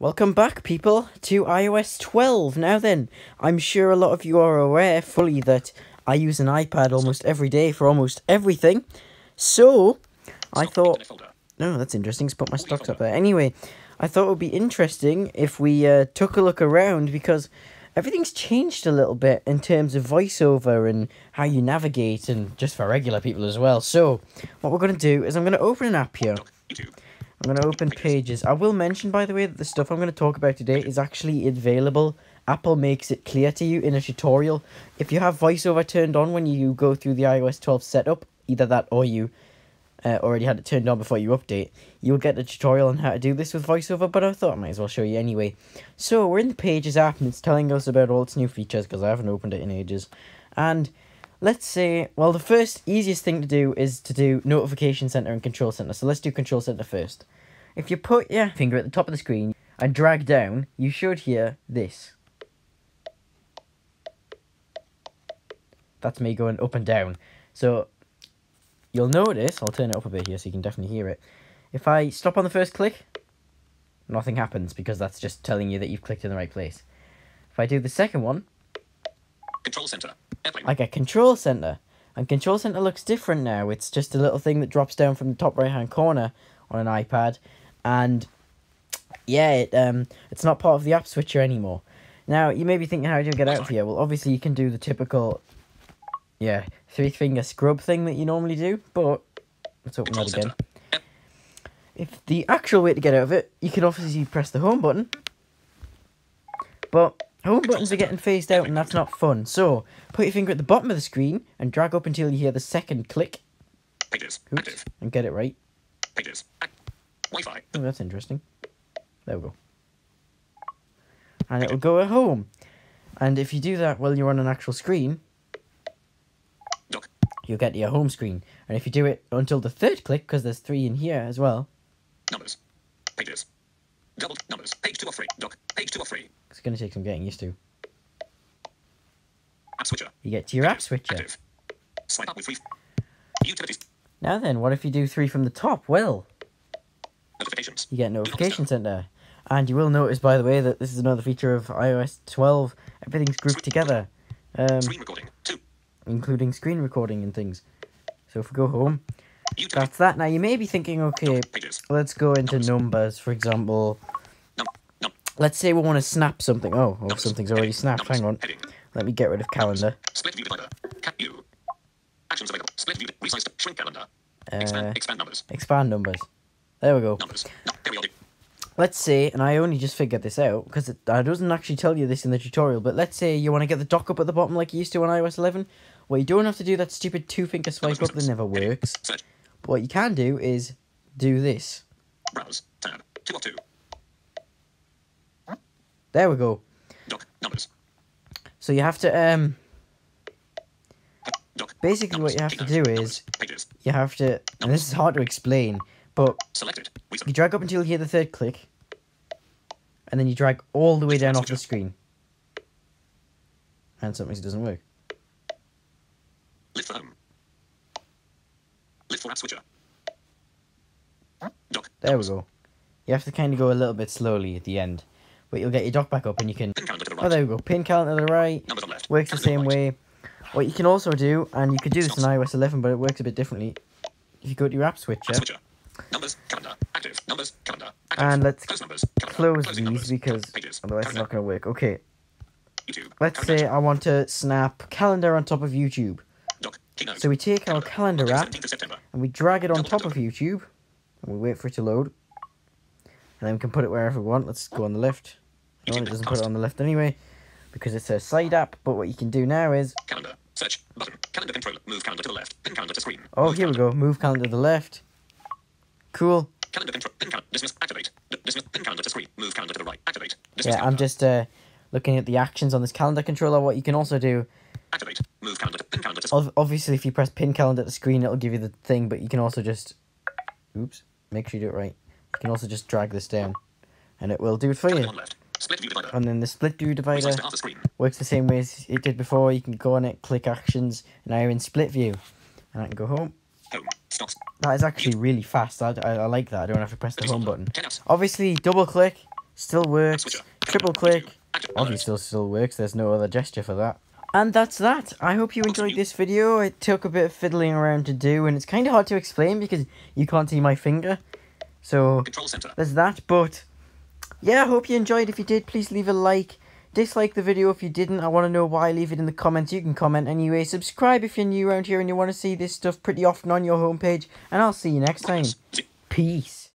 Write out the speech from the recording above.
Welcome back, people, to iOS 12. Now then, I'm sure a lot of you are aware fully that I use an iPad almost every day for almost everything. So, I thought... No, that's interesting. Let's put my stocks up there. Anyway, I thought it would be interesting if we uh, took a look around because everything's changed a little bit in terms of voiceover and how you navigate and just for regular people as well. So, what we're going to do is I'm going to open an app here. I'm going to open Pages. I will mention, by the way, that the stuff I'm going to talk about today is actually available. Apple makes it clear to you in a tutorial. If you have VoiceOver turned on when you go through the iOS 12 setup, either that or you uh, already had it turned on before you update, you'll get a tutorial on how to do this with VoiceOver, but I thought I might as well show you anyway. So, we're in the Pages app, and it's telling us about all its new features, because I haven't opened it in ages. And let's say, well, the first easiest thing to do is to do Notification Center and Control Center. So let's do Control Center first. If you put your finger at the top of the screen and drag down, you should hear this. That's me going up and down. So you'll notice, I'll turn it up a bit here so you can definitely hear it. If I stop on the first click, nothing happens because that's just telling you that you've clicked in the right place. If I do the second one, Control center. Airplane. a Control Center. And Control Center looks different now. It's just a little thing that drops down from the top right hand corner on an iPad. And yeah, it um it's not part of the app switcher anymore. Now you may be thinking how do you get out of here? Well obviously you can do the typical yeah, three finger scrub thing that you normally do, but let's open that again. If the actual way to get out of it, you can obviously press the home button. But home buttons are getting phased out and that's not fun. So put your finger at the bottom of the screen and drag up until you hear the second click. Pages. Oops, Active. and get it right. Pages. Wi-Fi. Oh, that's interesting. There we go. And it'll go at home. And if you do that while you're on an actual screen, you'll get to your home screen. And if you do it until the third click, because there's three in here as well, Numbers. Pages. Double numbers. Page two of three. Dock. Page two of three. it's going to take some getting used to. App switcher. You get to your app switcher. Active. Swipe up with three. Utilities. Now then, what if you do three from the top? Well, Notifications. you get Notification Center. And you will notice, by the way, that this is another feature of iOS 12. Everything's grouped together, um, Screen recording. Two. including screen recording and things. So if we go home. That's that. Now you may be thinking, okay, let's go into numbers, for example. Let's say we want to snap something. Oh, oh something's already snapped. Hang on. Let me get rid of calendar. Split view divider. Cat view. Actions available. Split view. Shrink calendar. Uh, Expand. Expand numbers. expand numbers. There we go. Numbers. No. Periodic. Let's say, and I only just figured this out because it, it doesn't actually tell you this in the tutorial, but let's say you want to get the dock up at the bottom like you used to on iOS 11. Well, you don't have to do that stupid two finger swipe up that never works. But what you can do is do this. Browse. Tab. Two of two. There we go. Dock. Numbers. So you have to, um, Dock. basically what you have to do is Pages. you have to, and this is hard to explain, but Selected. You drag up until you hear the third click, and then you drag all the way down off the screen. And something doesn't work. Lift for home. For app switcher. Dock. There we go. You have to kind of go a little bit slowly at the end, but you'll get your dock back up and you can. Calendar the right. Oh, there we go. Pin calendar to the right. Numbers on left. Works the same right. way. What you can also do, and you could do this in iOS 11, but it works a bit differently. If you go to your app switcher App switcher. Numbers. Calendar. Active. Numbers. Calendar. Active. and let's Close numbers. Calendar. close these numbers. because Pages. otherwise it's not going to work. Okay, YouTube. let's Calendar. say I want to snap calendar on top of YouTube. So we take our calendar app 17th of September. and we drag it on top of YouTube, and we wait for it to load. And then we can put it wherever we want. Let's go on the left. No, it doesn't put it on the left anyway, because it's a side app. But what you can do now is, Calendar. Search. Button. Calendar controller. Move calendar to the left. Pin calendar to screen. oh, Move here we go. Move calendar to the left. Cool. Calendar control. Pin calendar. Dismiss. Activate. D- dismiss. Pin calendar to screen. Move calendar to the right. Activate. Dismiss Yeah, I'm just uh, looking at the actions on this calendar controller. What you can also do, Activate. Move calendar. Pin calendar to ov- obviously, if you press pin calendar at the screen, it'll give you the thing. But you can also just, oops, make sure you do it right. You can also just drag this down, and it will do it for you. And then the split view divider works the same way as it did before. You can go on it, click actions, and now you're in split view, and I can go home. Home. That is actually really fast. I, I, I like that. I don't have to press the home button. Obviously, double click, still works. Triple click, obviously still, still works. There's no other gesture for that. And that's that. I hope you enjoyed this video. It took a bit of fiddling around to do, and it's kind of hard to explain because you can't see my finger. So there's that. But yeah, I hope you enjoyed. If you did, please leave a like. Dislike the video if you didn't. I want to know why. Leave it in the comments. You can comment anyway. Subscribe if you're new around here and you want to see this stuff pretty often on your homepage. And I'll see you next time. Peace.